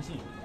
微信。